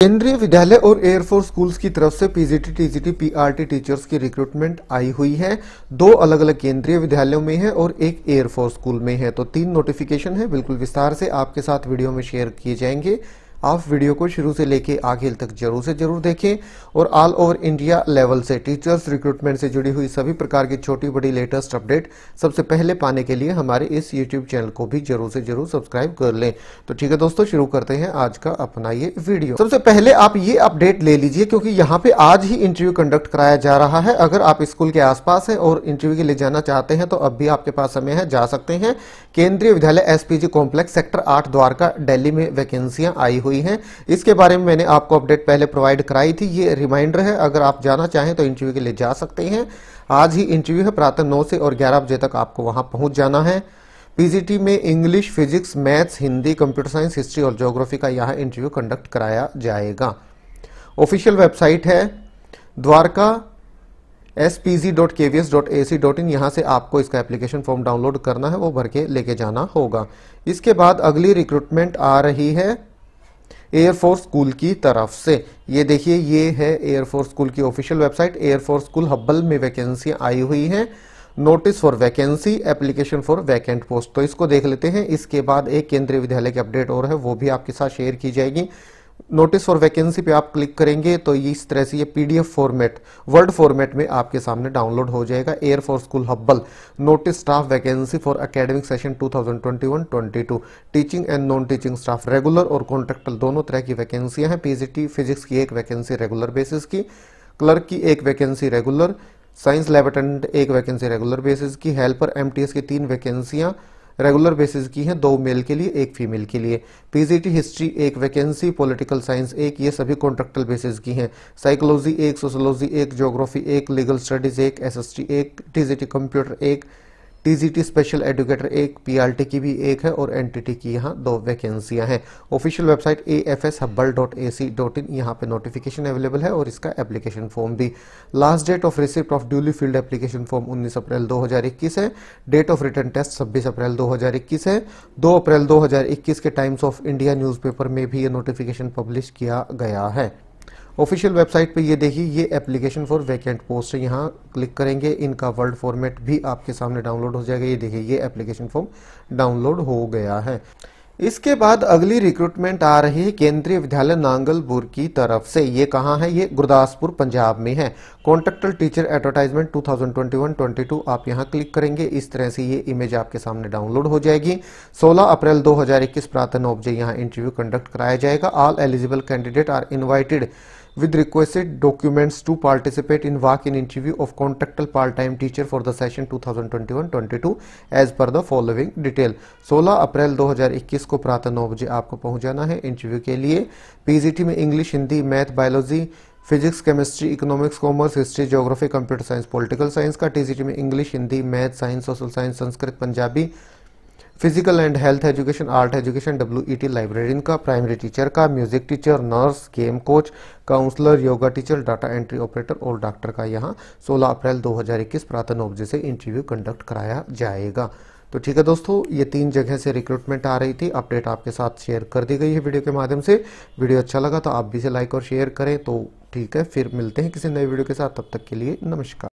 केंद्रीय विद्यालय और एयरफोर्स स्कूल्स की तरफ़ से पीजीटी टीजीटी पीआरटी टीचर्स की रिक्रूटमेंट आई हुई है। दो अलग अलग केंद्रीय विद्यालयों में है और एक एयरफोर्स स्कूल में है। तो तीन नोटिफिकेशन है। बिल्कुल विस्तार से आपके साथ वीडियो में शेयर किए जाएँगे। आप वीडियो को शुरू से लेके आखिर तक ज़रूर से ज़रूर देखें और ऑल ओवर इंडिया लेवल से टीचर्स रिक्रूटमेंट से जुड़ी हुई सभी प्रकार की छोटी बड़ी लेटेस्ट अपडेट सबसे पहले पाने के लिए हमारे इस यूट्यूब चैनल को भी ज़रूर से ज़रूर सब्सक्राइब कर लें। तो ठीक है दोस्तों, शुरू करते हैं आज का अपना ये वीडियो सबसे पहले आप ये अपडेट ले लीजिए क्योंकि यहाँ पे आज ही इंटरव्यू कंडक्ट कराया जा रहा है। अगर आप स्कूल के आसपास है और इंटरव्यू के लिए जाना चाहते हैं तो अब भी आपके पास समय है, जा सकते हैं। केंद्रीय विद्यालय एसपीजी कॉम्प्लेक्स सेक्टर आठ द्वारका, दिल्ली में वैकेंसियाँ आई हुई हैं। इसके बारे में मैंने आपको अपडेट पहले प्रोवाइड कराई थी। ये रिमाइंडर है, अगर आप जाना चाहें तो इंटरव्यू के लिए जा सकते हैं। आज ही इंटरव्यू है, प्रातः नौ से और ग्यारह बजे तक आपको वहाँ पहुँच जाना है। पीजीटी में English physics maths Hindi computer science history और ज्योग्राफी का यहाँ इंटरव्यू कंडक्ट कराया जाएगा। ऑफिशियल वेबसाइट है, द्वारका इन यहाँ से आपको इसका एप्लीकेशन फॉर्म डाउनलोड करना है, वो भर के लेके जाना होगा। इसके बाद अगली रिक्रूटमेंट आ रही है। एयरफोर्स स्कूल की तरफ़ से। ये देखिए, ये है एयरफोर्स स्कूल की official website air force school Hebbal में वैकेंसी आई हुई है। Notice for vacancy application for vacant post तो इसको देख लेते हैं। इसके बाद एक केंद्रीय विद्यालय की अपडेट और है, वो भी आपके साथ शेयर की जाएगी। नोटिस फॉर वैकेंसी पे आप क्लिक करेंगे तो ये इस तरह से ये पीडीएफ फॉर्मेट वर्ड फॉर्मेट में आपके सामने डाउनलोड हो जाएगा। Air force school Hebbal notice staff vacancy for academic session 2021-22 teaching and non teaching staff regular और कॉन्ट्रेक्टल दोनों तरह की वैकेंसियाँ हैं। पीजीटी फिजिक्स की एक वैकेंसी रेगुलर बेसिस की क्लर्क की एक vacancy regular science lab attendant एक वैकेंसी रेगुलर बेसिस की हेल्पर एमटीएस की तीन वैकेंसियाँ रेगुलर बेसिस की हैं, दो मेल के लिए, एक फीमेल के लिए। पीजीटी हिस्ट्री, एक वैकेंसी, पॉलिटिकल साइंस, एक, ये सभी कॉन्ट्रेक्टल बेसिस की हैं। साइकोलॉजी, एक, सोशोलॉजी, एक, ज्योग्राफी, एक, लीगल स्टडीज़, एक, एसएसटी, एक टीजीटी कंप्यूटर, एक टीजीटी स्पेशल एडुकेटर एक, पीआरटी की भी एक है और एनटीटी की यहाँ दो वैकेंसियाँ हैं। Official website A F S Hebbal dot A C dot in यहाँ पे नोटिफिकेशन अवेलेबल है और इसका एप्लीकेशन फॉर्म भी। Last date of receipt of duly filled application form 19 अप्रैल 2021 है। डेट ऑफ़ रिटर्न टेस्ट 26 अप्रैल 2021 है। दो अप्रैल 2021 के टाइम्स ऑफ़ इंडिया न्यूज़पेपर में भी ये नोटिफिकेशन पब्लिश किया गया है। ऑफिशियल वेबसाइट पे ये देखिए, ये एप्लीकेशन फॉर वैकेंट पोस्ट है। यहाँ क्लिक करेंगे, इनका वर्ड फॉर्मेट भी आपके सामने डाउनलोड हो जाएगा। ये देखिए, ये एप्लीकेशन फॉर्म डाउनलोड हो गया है। इसके बाद अगली रिक्रूटमेंट आ रही है केंद्रीय विद्यालय नांगलपुर की तरफ़ से। ये कहाँ है? ये गुरदासपुर, पंजाब में है। कॉन्ट्रेक्टर टीचर एडवर्टाइजमेंट 2021-22 आप यहाँ क्लिक करेंगे। इस तरह से ये इमेज आपके सामने डाउनलोड हो जाएगी। 16 अप्रैल 2021 प्रातः नौ बजे यहाँ इंटरव्यू कंडक्ट कराया जाएगा। All eligible candidate are invited with requested documents to participate in walk-in interview of contractual part-time teacher for the session 2021-22 as per the following detail. 16 अप्रैल 2021 को प्रातः 9 बजे आपको पहुँच जाना है इंटरव्यू के लिए। पीजीटी में English Hindi math biology physics chemistry economics commerce history geography computer science political science का टीजीटी में English Hindi math science social science Sanskrit Punjabi physical and health education art education W E T librarian का primary teacher का music teacher nurse game coach counsellor yoga teacher data entry operator और doctor का यहाँ 16 अप्रैल 2021 प्रातः नौ बजे से interview conduct कराया जाएगा। तो ठीक है दोस्तों, ये तीन जगह से रिक्रूटमेंट आ रही थी। अपडेट आपके साथ शेयर कर दी गई है वीडियो के माध्यम से। वीडियो अच्छा लगा तो आप भी इसे लाइक और शेयर करें। तो ठीक है, फिर मिलते हैं किसी नए वीडियो के साथ। तब तक के लिए नमस्कार।